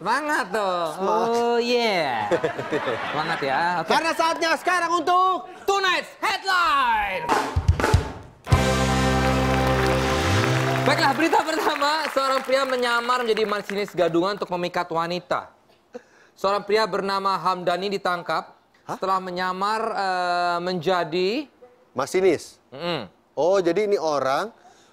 Semangat tuh. Oh yeah. Semangat ya. Oke. Karena saatnya sekarang untuk Tonight's Headline. Baiklah, berita pertama. Seorang pria menyamar menjadi masinis gadungan untuk memikat wanita. Seorang pria bernama Hamdani ditangkap setelah menyamar eh, menjadi... masinis. Mm-mm. Oh, jadi ini orang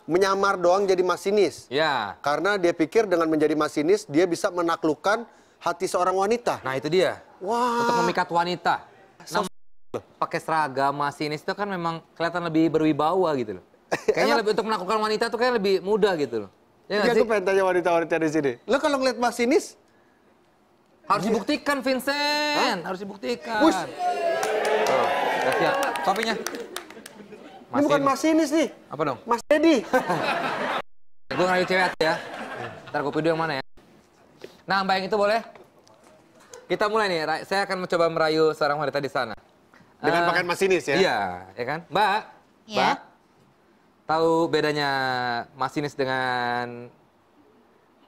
menyamar doang jadi masinis. Ya. Karena dia pikir dengan menjadi masinis dia bisa menaklukkan hati seorang wanita. Nah, itu dia. Wah. Untuk memikat wanita. Nah, pakai seragam masinis itu kan memang kelihatan lebih berwibawa gitu loh. Kayaknya lebih untuk melakukan wanita tuh kayak lebih mudah gitu loh. Ya sih? aku pengen tanya wanita-wanita di sini. Lo kalau ngeliat masinis, Harus dibuktikan, Vincent. Harus dibuktikan. Wush. Siap. Kopinya. ini bukan masinis nih. Apa dong? Mas Dedi. Gue ngerayu cewek aja ya. Ntar kopi dulu yang mana ya. Nah, Mbak yang itu boleh? Kita mulai nih. Saya akan mencoba merayu seorang wanita di sana. Dengan Eh, pakaian masinis ya? Iya, ya kan? Mbak. Iya. Mbak. Tahu bedanya masinis dengan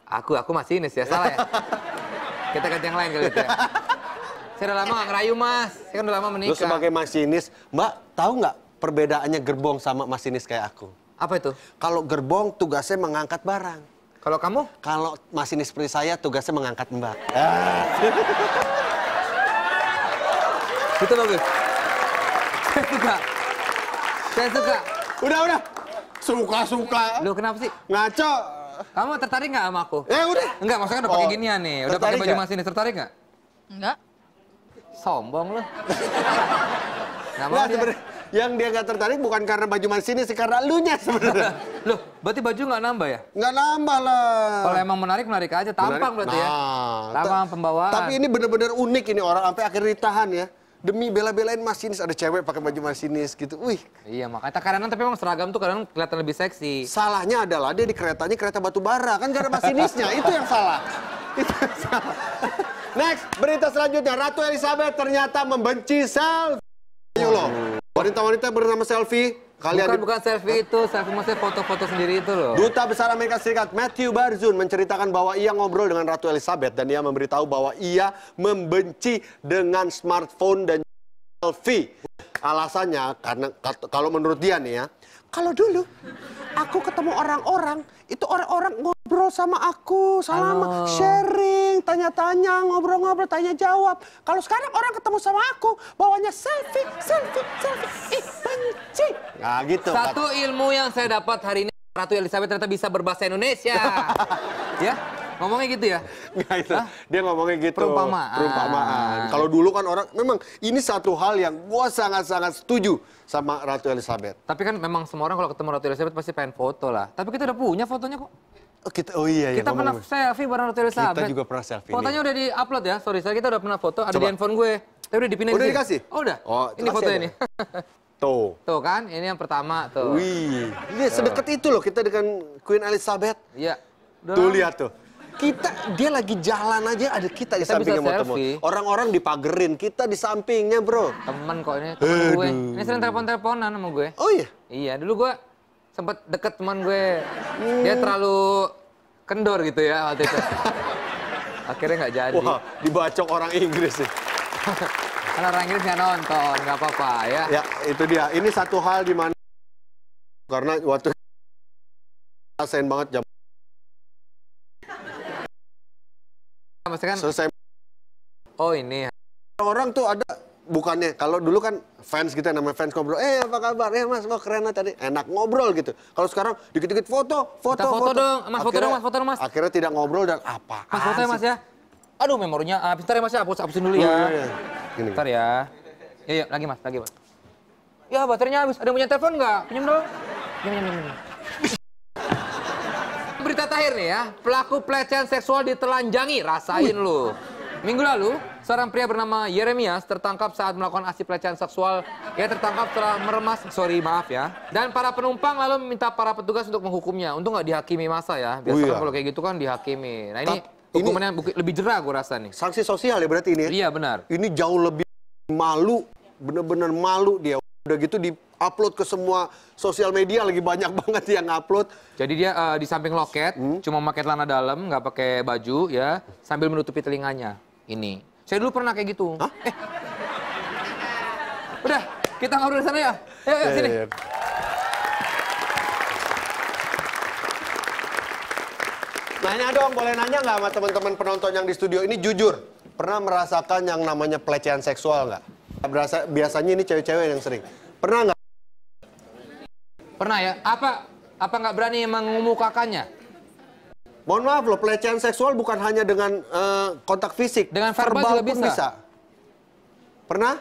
aku? Aku masinis ya, salah ya? Kita ganti yang lain kali itu ya. Saya udah lama gak ngerayu, Mas. Saya kan udah lama menikah. sebagai masinis, Mbak tahu nggak perbedaannya gerbong sama masinis kayak aku? Apa itu? Kalau gerbong tugasnya mengangkat barang. Kalau kamu? Kalau masinis seperti saya tugasnya mengangkat Mbak. Itu bagus. Saya suka. Saya suka. Udah, udah. Suka-suka. Lu kenapa sih? Ngaco. Kamu tertarik nggak sama aku? Eh, udah. Enggak, maksudnya udah pakai Oh, ginian nih. Udah pakai baju masinis. Tertarik nggak? Enggak. Sombong lu. Nggak mau dia. Yang dia nggak tertarik bukan karena baju masinis, sih karena elunya sebenarnya. Loh, berarti baju nggak nambah ya? Nggak nambah lah. Kalau emang menarik, menarik aja. Tampang berarti ya? Nah, Tampang ta- pembawaan. Tapi ini bener-bener unik ini orang sampai akhirnya ditahan ya. Demi bela-belain masinis ada cewek pakai baju masinis gitu. Wih, Iya, makanya kadang tapi emang seragam tuh kadang kelihatan lebih seksi. salahnya adalah dia di keretanya kereta batu bara kan gak ada masinisnya. itu yang salah. Itu yang salah. Next, berita selanjutnya Ratu Elizabeth ternyata membenci selfie. Loh. Wanita-wanita bernama selfie kalian bukan, di- bukan selfie itu. Selfie maksudnya foto-foto sendiri itu loh. Duta Besar Amerika Serikat Matthew Barzun menceritakan bahwa ia ngobrol dengan Ratu Elizabeth dan ia memberitahu bahwa ia membenci dengan smartphone dan selfie. Alasannya karena kalau menurut dia nih ya, kalau dulu aku ketemu orang-orang, itu orang-orang ngobrol sama aku, Halo. selama sharing, tanya-tanya, ngobrol-ngobrol, tanya jawab. Kalau sekarang orang ketemu sama aku, bawanya selfie, selfie, selfie. Ih, benci. Nah gitu. Satu ilmu yang saya dapat hari ini, Ratu Elizabeth ternyata bisa berbahasa Indonesia. ya? Ngomongnya gitu ya? Nggak itu. Dia ngomongnya gitu. Perumpamaan. Perumpamaan. Kalau dulu kan orang, memang ini satu hal yang gua sangat-sangat setuju sama Ratu Elizabeth. Tapi kan memang semua orang kalau ketemu Ratu Elizabeth pasti pengen foto lah. Tapi kita udah punya fotonya kok. Oh, kita, oh iya, iya. Kita pernah selfie bareng Ratu Elizabeth. juga pernah selfie Fotonya udah di-upload ya. Sorry, saya kita udah pernah foto. Ada Coba. di handphone gue. Tapi udah dipindahin Udah di dikasih? Oh udah. Oh, ini kasih foto aja. ini. Tuh. Tuh kan, ini yang pertama tuh. Wih, ini sedekat itu loh kita dengan Queen Elizabeth. Iya. Tuh lama. lihat tuh. Kita dia lagi jalan aja ada kita, di Kita sampingnya bisa mau selfie. Orang-orang dipagerin, kita di sampingnya, Bro. Temen kok ini, temen gue. Ini sering telepon-teleponan sama gue. Oh iya. Iya, dulu gue sempet deket teman gue. Dia terlalu kendor gitu ya waktu itu. Akhirnya nggak jadi. Wah, dibacok orang Inggris sih. Karena orang Inggris nggak nonton, nggak apa-apa ya. Ya, itu dia. Ini satu hal di mana karena waktu rasain banget jam Maksudnya kan, selesai oh ini. orang tuh ada bukannya kalau dulu kan fans gitu namanya fans ngobrol eh apa kabar eh mas mau keren tadi enak ngobrol gitu kalau sekarang dikit-dikit foto foto Kita foto dong. Mas, foto dong, Mas, foto dong, Mas. akhirnya tidak ngobrol dan apa Mas foto ya mas ya. Aduh memorinya habis. Ntar ya mas ya, hapus, hapusin dulu ya. Gini. Ntar ya. Yuk, yuk, lagi mas, lagi mas. Ya baterainya habis. Ada yang punya telepon nggak? Pinjam dong. Pinjam, pinjam, pinjam. Berita terakhir nih ya. Pelaku pelecehan seksual ditelanjangi. Rasain lu. Minggu lalu, seorang pria bernama Yeremias tertangkap saat melakukan aksi pelecehan seksual. Ia tertangkap setelah meremas, sorry maaf ya. Dan para penumpang lalu meminta para petugas untuk menghukumnya. Untung nggak dihakimi masa ya. Biasa Oh, iya. kalau kayak gitu kan dihakimi. Nah ini ini- hukumannya buki- lebih jerah gue rasa nih. sanksi sosial ya berarti ini ya? Iya benar. ini jauh lebih malu bener-bener malu dia udah gitu di upload ke semua sosial media lagi banyak banget yang upload. Jadi dia eh, di samping loket, cuma pakai celana dalam, nggak pakai baju ya, sambil menutupi telinganya. Ini. Saya dulu pernah kayak gitu. Hah? Eh. Udah, kita ngobrol di sana ya. Ayo, ayo, sini. Eh, Nanya dong, boleh nanya nggak sama teman-teman penonton yang di studio ini jujur pernah merasakan yang namanya pelecehan seksual nggak? Berasa, biasanya ini cewek-cewek yang sering. Pernah nggak? Pernah ya? Apa apa nggak berani mengemukakannya? Mohon maaf loh, pelecehan seksual bukan hanya dengan eh, kontak fisik, Dengan verbal juga pun bisa. Pernah?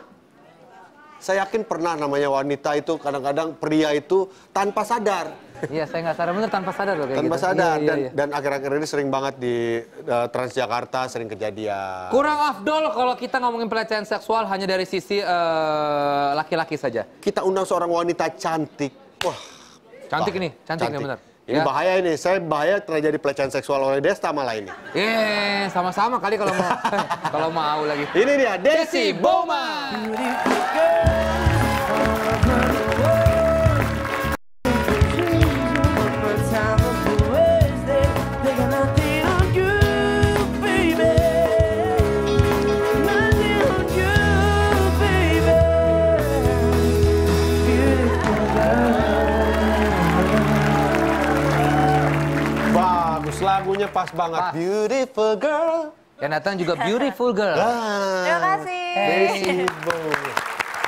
Saya yakin pernah namanya wanita itu kadang-kadang pria itu tanpa sadar. Iya, saya nggak sadar bener tanpa sadar loh kayak tanpa gitu. sadar Iya, iya, dan iya. dan akhir-akhir ini sering banget di eh, Transjakarta sering kejadian. Kurang afdol kalau kita ngomongin pelecehan seksual hanya dari sisi eh, laki-laki saja. Kita undang seorang wanita cantik. Wah, Cantik wah, ini, cantik, nih benar. Ini Ya. bahaya ini. Saya bahaya terjadi pelecehan seksual oleh Desta malah ini. Eh, sama-sama kali kalau mau kalau mau lagi. Ini dia Desi Desi lagunya pas banget. Pas. Beautiful girl. Yang datang juga beautiful girl. Ah, Terima kasih. Desi Bowman.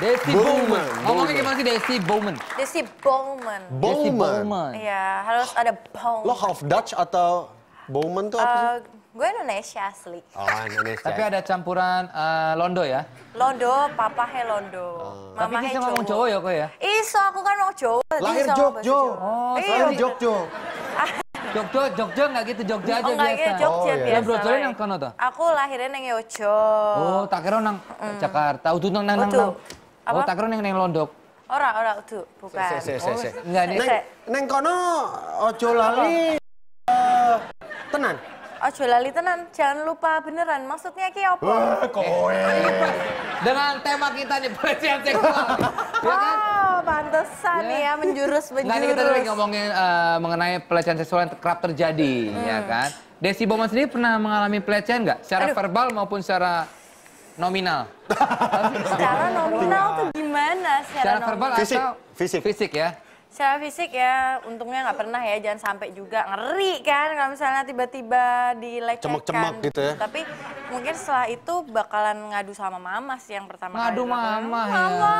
Desi Bowman. Ngomongnya gimana sih Desi Bowman? Desi Bowman. Desi Bowman. Iya, harus ada Bowman. Lo half Dutch atau Bowman tuh apa sih? Eh, gue Indonesia asli. Oh, Indonesia. Tapi ada campuran eh, Londo ya. Londo, papa he Londo. Tapi Mama he bisa ngomong cowok ya kok ya. Iso, aku kan mau Jawa. Lahir Jogjo. Jawa. Oh, Iya, Lahir. Jogjo. Jogja, Jogja nggak gitu, Jogja aja Oh enggak, biasa. iya Jogja Oh, iya. biasa. Nang kono? Aku lahirnya nang Yojo. Oh, tak kira nang Jakarta. Utuh nang nang nang. Nang. Oh, Apa? tak kira nang nang Londok. Ora, ora utuh, bukan. Se, se, se, se. Enggak nih. Neng, kono ojo lali. eh, tenan. Ojo lali tenan, jangan lupa beneran. Maksudnya ki apa? Wah, kowe. Dengan tema kita nih pelecehan seksual. ya kan? Pantesan Ya. ya menjurus Nggak, ini kita lagi menjurus. ngomongin eh, mengenai pelecehan seksual yang kerap terjadi, ya kan? Desi Bowman sendiri pernah mengalami pelecehan nggak? Secara Aduh. verbal maupun secara nominal? Secara nominal tuh gimana? Secara, Secara verbal Fisik, atau fisik. Fisik ya. Secara fisik ya, untungnya nggak pernah ya, jangan sampai juga ngeri kan kalau misalnya tiba-tiba dilecehkan. Cemek-cemek gitu ya. Tapi mungkin setelah itu bakalan ngadu sama mama sih yang pertama Ngadu kali. mama ya. Mama,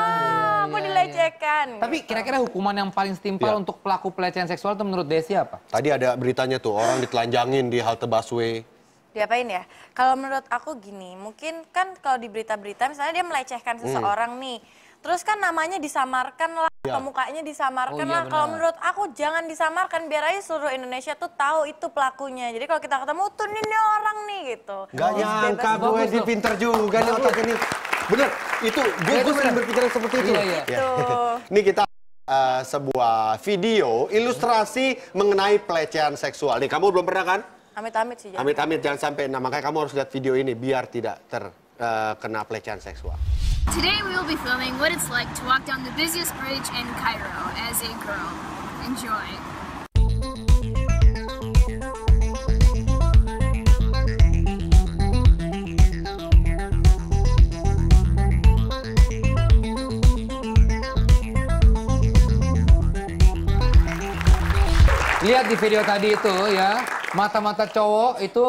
aku Iya, iya. dilecehkan. Tapi kira-kira hukuman yang paling setimpal Ya. untuk pelaku pelecehan seksual itu menurut Desi apa? Tadi ada beritanya tuh orang ditelanjangin di halte busway. Diapain ya? Kalau menurut aku gini, mungkin kan kalau di berita-berita misalnya dia melecehkan Hmm. seseorang nih. Terus kan namanya disamarkan lah, Ya. mukanya disamarkan Oh, iya lah. Kalau menurut aku jangan disamarkan, biar aja seluruh Indonesia tuh tahu itu pelakunya. Jadi kalau kita ketemu tuh ini orang nih gitu. Gak Oh, nyangka gue Bagus di pinter juga nih otak ini. Bener, itu gue Ya, sering bener. berpikir seperti itu. Iya, iya. Ya. Tuh. Ini kita uh, sebuah video ilustrasi mengenai pelecehan seksual. Nih kamu belum pernah kan? Amit-amit sih. jangan. Amit-amit jangan sampai. Nah makanya kamu harus lihat video ini biar tidak terkena pelecehan seksual. Today we will be filming what it's like to walk down the busiest bridge in Cairo as a girl. Enjoy. Lihat di video tadi itu ya, mata-mata cowok itu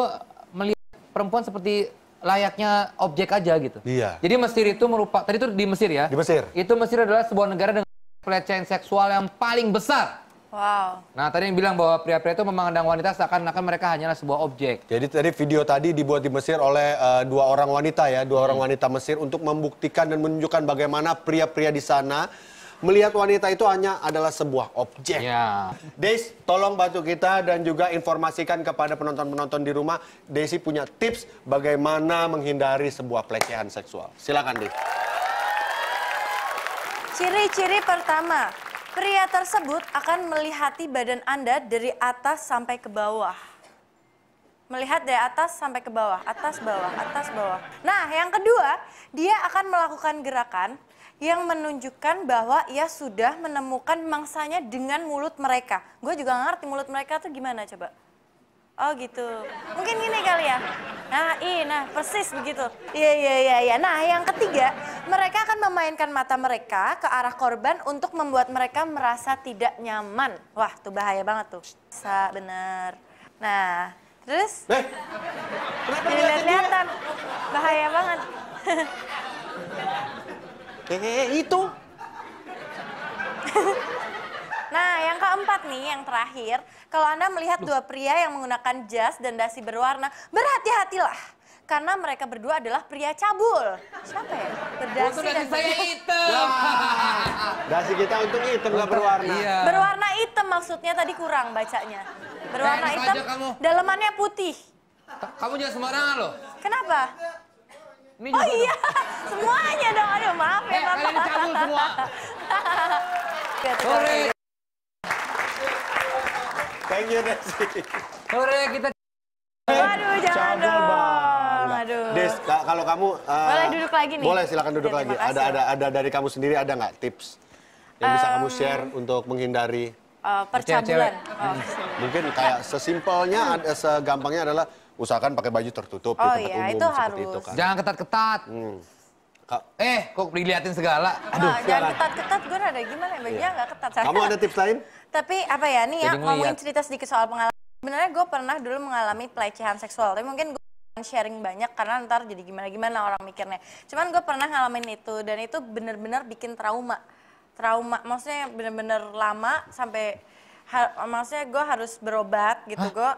melihat perempuan seperti layaknya objek aja gitu. Iya. Jadi Mesir itu merupakan tadi itu di Mesir ya. Di Mesir. Itu Mesir adalah sebuah negara dengan pelecehan seksual yang paling besar. Wow. Nah, tadi yang bilang bahwa pria-pria itu memandang wanita seakan-akan mereka hanyalah sebuah objek. Jadi tadi video tadi dibuat di Mesir oleh uh, dua orang wanita ya, dua Hmm. orang wanita Mesir untuk membuktikan dan menunjukkan bagaimana pria-pria di sana melihat wanita itu hanya adalah sebuah objek. Ya. Des, tolong bantu kita dan juga informasikan kepada penonton-penonton di rumah. Desi punya tips bagaimana menghindari sebuah pelecehan seksual. Silakan, Des. Ciri-ciri pertama, pria tersebut akan melihati badan Anda dari atas sampai ke bawah. Melihat dari atas sampai ke bawah, atas bawah, atas bawah. Nah, yang kedua, dia akan melakukan gerakan yang menunjukkan bahwa ia sudah menemukan mangsanya dengan mulut mereka. Gue juga ngerti mulut mereka tuh gimana coba. Oh gitu. Mungkin gini kali ya. Nah, iya, nah persis begitu. Iya, iya, iya, iya. Nah, yang ketiga, mereka akan memainkan mata mereka ke arah korban untuk membuat mereka merasa tidak nyaman. Wah, tuh bahaya banget tuh. Sa, bener. Nah, terus Eh, kenapa jadi lihat-lihatan. Bahaya banget. Eh, eh, eh, itu. Nah, yang keempat nih, yang terakhir, kalau Anda melihat dua pria yang menggunakan jas dan dasi berwarna, berhati-hatilah. Karena mereka berdua adalah pria cabul. Siapa ya? Berdasi dan dasi saya hitam. Dasi kita untuk hitam nggak berwarna. Iya. Berwarna hitam maksudnya tadi kurang bacanya. Berwarna hitam, dalemannya putih. Kamu jangan sembarangan loh. Kenapa? Ini Oh iya, semuanya dong. Aduh, maaf ya Eh, Bapak. kalian cabul semua. Sore, Thank you, Desi. sore kita Waduh, jangan Cabul dong. banget. Aduh. Des, ka- kalau kamu uh, Boleh duduk lagi nih? Boleh, silakan duduk Ya, lagi. Ada ada ada dari kamu sendiri ada nggak tips yang bisa kamu share untuk menghindari Eh, percabulan. Oh, mungkin kayak sesimpelnya, ada, segampangnya adalah usahakan pakai baju tertutup di Oh tempat iya, umum itu seperti harus. itu kan. jangan ketat-ketat. Hmm. Eh, kok diliatin segala? Aduh, jangan sialan. ketat-ketat, gue rada gimana ya, bajunya nggak ketat. Kamu ada tips lain? Tapi apa ya, nih ya, Jadi ngomongin cerita sedikit soal pengalaman. Sebenarnya gue pernah dulu mengalami pelecehan seksual, tapi mungkin gue sharing banyak karena ntar jadi gimana-gimana orang mikirnya. Cuman gue pernah ngalamin itu, dan itu bener-bener bikin trauma. Trauma, maksudnya bener-bener lama sampai, ha- maksudnya gue harus berobat gitu, gue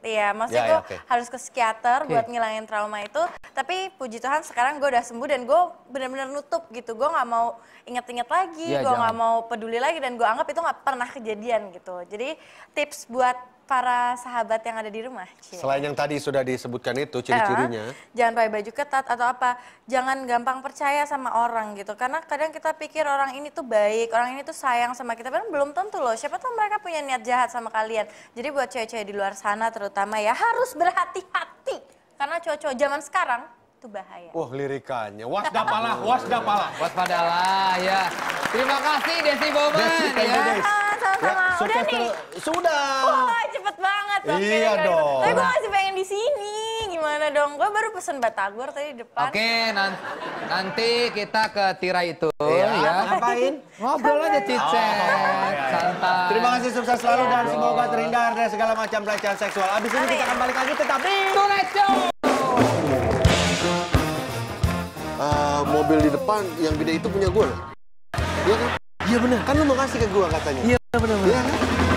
Iya, maksudnya Ya, gue ya, oke. harus ke psikiater Oke. buat ngilangin trauma itu. Tapi puji Tuhan sekarang gue udah sembuh dan gue bener-bener nutup gitu. Gue nggak mau inget-inget lagi, Iya, gue nggak mau peduli lagi dan gue anggap itu nggak pernah kejadian gitu. Jadi tips buat para sahabat yang ada di rumah. Cie. Selain yang tadi sudah disebutkan itu ciri-cirinya. Eh, jangan pakai baju ketat atau apa. Jangan gampang percaya sama orang gitu. Karena kadang kita pikir orang ini tuh baik, orang ini tuh sayang sama kita. Padahal belum tentu loh. Siapa tahu mereka punya niat jahat sama kalian. Jadi buat cewek-cewek di luar sana terutama ya harus berhati-hati. Karena cowok-cowok zaman sekarang itu bahaya. Wah, lirikannya. Wasdapalah, wasdapalah. Waspadalah ya. Terima kasih Desi Bowman Desi, ya. Ah, sama-sama. Udah sukses nih. Sudah. Wah, cepet banget. Oke, Iya oke. dong. Tapi gue masih pengen di sini. Gimana dong? Gue baru pesen batagor tadi di depan. Oke, nan- nanti kita ke tirai itu Iya, ya. ngapain? Ngobrol aja cicet, Oh, iya, iya. santai. Terima kasih sukses selalu dan Iya. semoga terhindar dari segala macam pelecehan seksual. Abis ini kita akan balik lagi tetap di Tonight Show. Eh, mobil di depan yang gede itu punya gue loh. Iya kan? Iya benar. Kan lu mau kasih ke gue katanya. Iya 不能不能